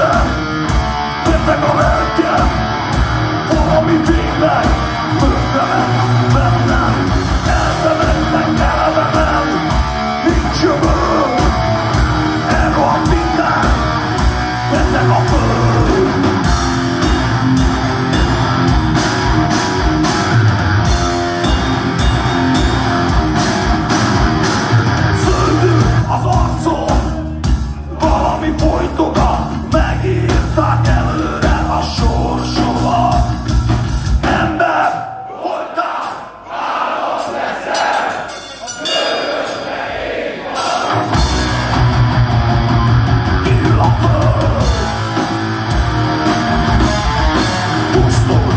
Desde Bez tego mękę Explore.